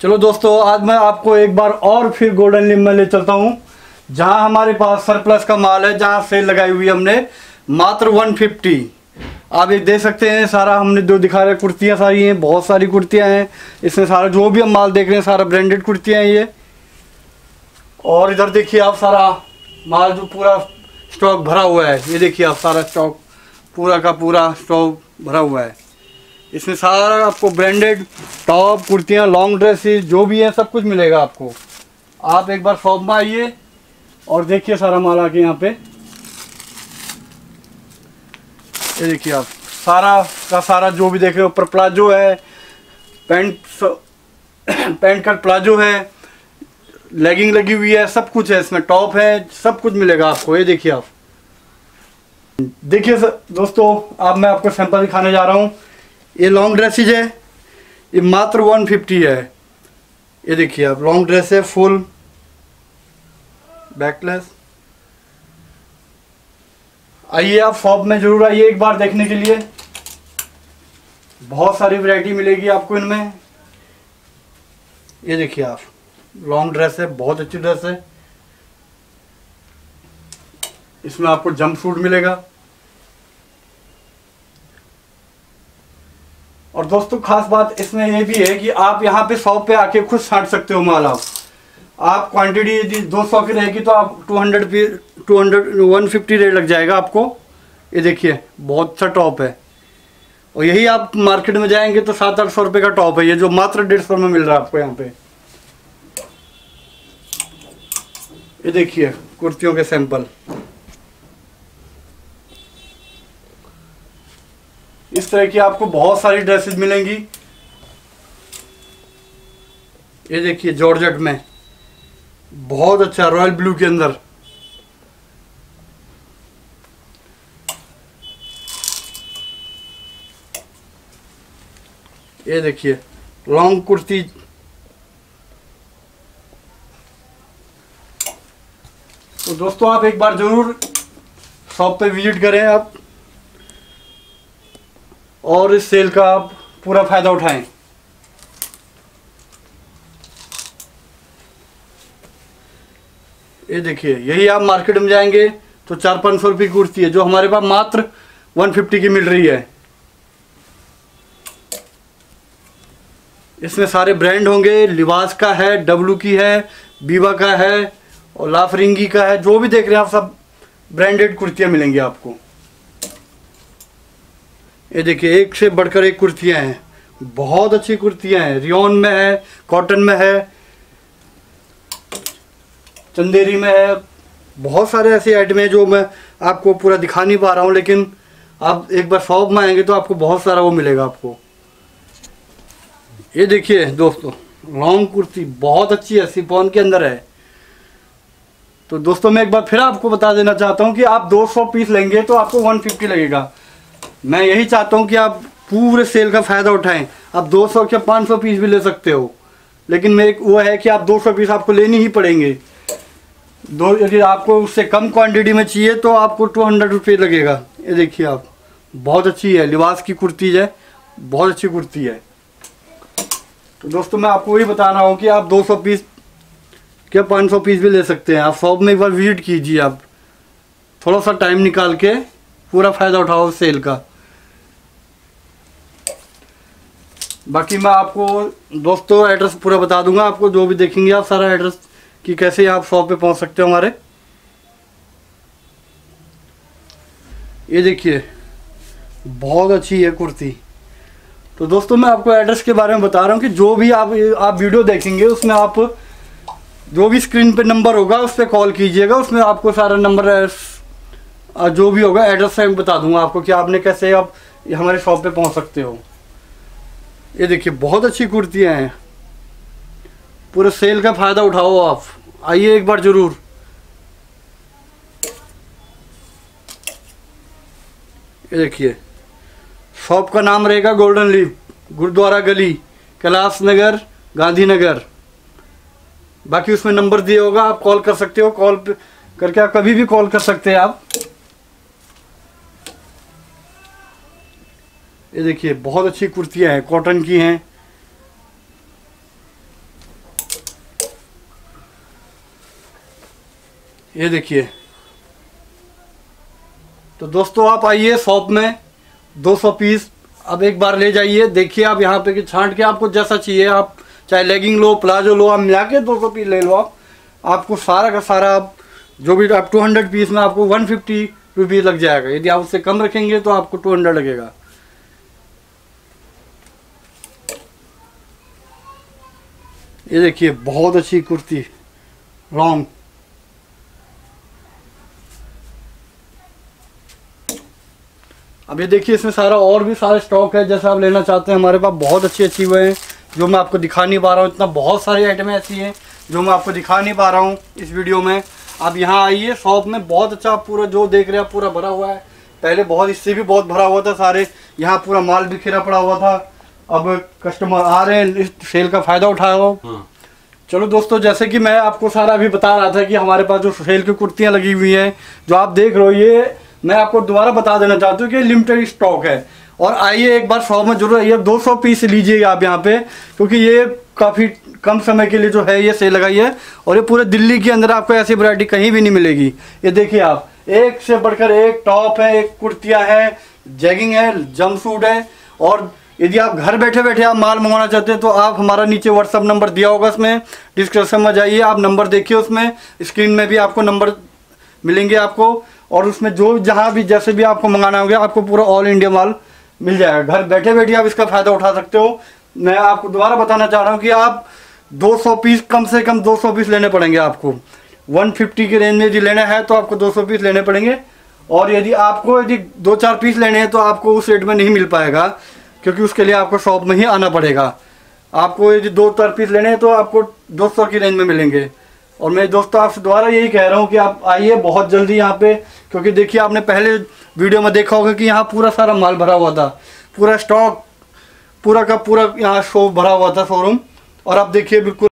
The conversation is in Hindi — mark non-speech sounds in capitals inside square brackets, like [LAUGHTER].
चलो दोस्तों, आज मैं आपको एक बार और फिर गोल्डन लिम में ले चलता हूँ, जहाँ हमारे पास सरप्लस का माल है, जहाँ सेल लगाई हुई हमने, मात्र 150 आप ये देख सकते हैं, सारा हमने जो दिखा रहे कुर्तियाँ सारी हैं, बहुत सारी कुर्तियाँ हैं, इसमें सारा जो भी हम माल देख रहे हैं, सारा ब्रांडेड कुर्तियाँ हैं ये। और इधर देखिए आप सारा माल जो पूरा स्टॉक भरा हुआ है, ये देखिए आप सारा स्टॉक पूरा का पूरा स्टॉक भरा हुआ है। इसमें सारा आपको ब्रांडेड टॉप कुर्तियाँ लॉन्ग ड्रेसेस जो भी है, सब कुछ मिलेगा आपको। आप एक बार शॉप में आइए और देखिए सारा माल आके यहाँ पे। ये देखिए आप, सारा का सारा जो भी देख रहे हो, ऊपर प्लाजो है, पैंट [COUGHS] पैंट का प्लाजो है लेगिंग लगी हुई है, सब कुछ है इसमें टॉप है, सब कुछ मिलेगा आपको, ये देखिए आप। देखिए दोस्तों, अब मैं आपको सैंपल दिखाने जा रहा हूँ। ये लॉन्ग ड्रेसेज है ये मात्र 150 है। ये देखिए आप लॉन्ग ड्रेस है फुल बैकलेस आइए आप शॉप में ज़रूर आइए एक बार देखने के लिए। बहुत सारी वैरायटी मिलेगी आपको इनमें। ये देखिए आप लॉन्ग ड्रेस है, बहुत अच्छी ड्रेस है। इसमें आपको जंप सूट मिलेगा। और दोस्तों, खास बात इसमें ये भी है कि आप यहाँ पे शॉप पे आके खुद छाट सकते हो माल आप। आप क्वांटिटी यदि दो सौ की रहेगी तो आप two hundred P two hundred one fifty rate लग जाएगा आपको। ये देखिए, बहुत अच्छा टॉप है। और यही आप मार्केट में जाएँगे तो सात, आठ सौ रुपये का टॉप है। ये जो मात्र डेढ़ सौ में मिल रहा है आपको यहाँ पे। ये देखिए, कुर्तियों के सैंपल इस तरह की आपको बहुत सारी ड्रेसेस मिलेंगी। ये देखिए जॉर्जेट में। बहुत अच्छा रॉयल ब्लू के अंदर। ये देखिए लॉन्ग कुर्ती। तो दोस्तों, आप एक बार ज़रूर शॉप पे विज़िट करें आप। और इस सेल का आप पूरा फ़ायदा उठाएँ। ये देखिए, यही आप मार्केट में जाएँगे तो चार पाँच सौ रुपये कुर्ती है, जो हमारे पास मात्र वन फिफ्टी की मिल रही है। इसमें सारे ब्रांड होंगे, लिबास का है, डब्लू की है, बीवा का है और लाफरिंगी का है, जो भी देख रहे हैं आप सब ब्रांडेड कुर्तियाँ मिलेंगी आपको। ये देखिए, एक से बढ़कर एक कुर्तियाँ हैं। बहुत अच्छी कुर्तियाँ हैं। रियोन में है, कॉटन में है, चंदेरी में है। बहुत सारे ऐसे आइटम हैं जो मैं आपको पूरा दिखा नहीं पा रहा हूँ, लेकिन आप एक बार शॉप में आएँगे तो आपको बहुत सारा वो मिलेगा आपको। ये देखिए दोस्तों लॉन्ग कुर्ती बहुत अच्छी है सिपॉन के अंदर है। तो दोस्तों, मैं एक बार फिर आपको बता देना चाहता हूँ कि आप 200 पीस लेंगे तो आपको 150 लगेगा। मैं यही चाहता हूँ कि आप पूरे सेल का फ़ायदा उठाएँ। आप 200 या 500 पीस भी ले सकते हो। लेकिन मेरे वो है कि आप 200 पीस आपको लेनी ही पड़ेंगे। दो यदि आपको उससे कम क्वांटिटी में चाहिए तो आपको टू हंड्रेड रुपये लगेगा। ये देखिए आप, बहुत अच्छी है। लिबास की कुर्ती है, बहुत अच्छी कुर्ती है। तो दोस्तों, मैं आपको वही बता रहा हूँ कि आप 200 पीस क्या 500 पीस भी ले सकते हैं। आप शॉप में एक बार विज़िट कीजिए आप। थोड़ा सा टाइम निकाल के पूरा फ़ायदा उठाओ सेल का। बाकी मैं आपको दोस्तों एड्रेस पूरा बता दूँगा, आपको जो भी देखेंगे आप सारा एड्रेस कि कैसे आप शॉप पे पहुँच सकते हो हमारे। ये देखिए, बहुत अच्छी है कुर्ती। तो दोस्तों मैं आपको एड्रेस के बारे में बता रहा हूँ कि जो भी आप आप वीडियो देखेंगे, उसमें आप जो भी स्क्रीन पे नंबर होगा, उस पर कॉल कीजिएगा, उसमें आपको सारा नंबर जो भी होगा एड्रेस मैं बता दूँगा आपको कि आपने कैसे आप हमारे शॉप पे पहुँच सकते हो। ये देखिए, बहुत अच्छी कुर्तियाँ हैं। पूरे सेल का फ़ायदा उठाओ आप। आइए एक बार ज़रूर। ये देखिए, शॉप का नाम रहेगा गोल्डन लीव गुरुद्वारा गली, कैलाश नगर गांधीनगर बाकी उसमें नंबर दिया होगा, आप कॉल कर सकते हो, कॉल करके आप कभी भी कॉल कर सकते हैं आप। ये देखिए, बहुत अच्छी कुर्तियाँ हैं कॉटन की हैं। ये देखिए। तो दोस्तों, आप आइए शॉप में 200 पीस। अब एक बार ले जाइए, देखिए आप यहाँ पे कि छांट के आपको जैसा चाहिए, आप चाहे लेगिंग लो प्लाजो लो, आप मिला के दो सौ पीस ले लो आप। आपको सारा का सारा आप, जो भी आप 200 पीस में आपको 150 फिफ्टी लग जाएगा। यदि आप उससे कम रखेंगे तो आपको 200 लगेगा। ये देखिए, बहुत अच्छी कुर्ती। लॉन्ग अब ये देखिए, इसमें सारा और भी सारे स्टॉक है। जैसे आप लेना चाहते हैं, हमारे पास बहुत अच्छी अच्छी हुए हैं, जो मैं आपको दिखा नहीं पा रहा हूँ। इतना बहुत सारी आइटमें ऐसी हैं, जो मैं आपको दिखा नहीं पा रहा हूँ इस वीडियो में। आप यहाँ आइए शॉप में बहुत अच्छा पूरा जो देख रहे हैं पूरा भरा हुआ है। पहले बहुत, इससे भी बहुत भरा हुआ था सारे। यहाँ पूरा माल बिखेरा पड़ा हुआ था। अब कस्टमर आ रहे हैं इस सेल का फ़ायदा उठा रहा हाँ। चलो दोस्तों जैसे कि मैं आपको सारा अभी बता रहा था कि हमारे पास जो सेल की कुर्तियाँ लगी हुई हैं जो आप देख रहे हो ये मैं आपको दोबारा बता देना चाहता हूँ कि लिमिटेड स्टॉक है। और आइए एक बार शॉप में ज़रूर आइए दो सौ पीस लीजिएगा आप यहाँ पे क्योंकि ये काफ़ी कम समय के लिए जो है ये सेल लगाई है और ये पूरे दिल्ली के अंदर आपको ऐसी वरायटी कहीं भी नहीं मिलेगी। ये देखिए आप एक से बढ़कर एक टॉप है एक कुर्तियाँ है जैगिंग है जम सूट है और यदि आप घर बैठे बैठे आप माल मंगवाना चाहते हैं तो आप हमारा नीचे व्हाट्सअप नंबर दिया होगा उसमें। डिस्क्रिप्शन में जाइए, आप नंबर देखिए उसमें। स्क्रीन में भी आपको नंबर मिलेंगे आपको, और उसमें जो जहाँ भी, जैसे भी आपको मंगाना होगा, आपको पूरा ऑल इंडिया माल मिल जाएगा। घर बैठे बैठे आप इसका फ़ायदा उठा सकते हो। मैं आपको दोबारा बताना चाह रहा हूँ कि आप 200 पीस, कम से कम 200 पीस लेने पड़ेंगे आपको। 150 के रेंज में यदि लेना है तो आपको 200 पीस लेने पड़ेंगे। और यदि आपको यदि दो चार पीस लेने हैं तो आपको उस रेट में नहीं मिल पाएगा। क्योंकि उसके लिए आपको शॉप में ही आना पड़ेगा। आपको यदि दो चार पीस लेने हैं तो आपको दो सौ की रेंज में मिलेंगे। और मैं दोस्तों आपसे दोबारा यही कह रहा हूँ कि आप आइए बहुत जल्दी यहाँ पे, क्योंकि देखिए आपने पहले वीडियो में देखा होगा कि यहाँ पूरा सारा माल भरा हुआ था। पूरा स्टॉक पूरा का पूरा यहाँ शो भरा हुआ था शोरूम और आप देखिए बिल्कुल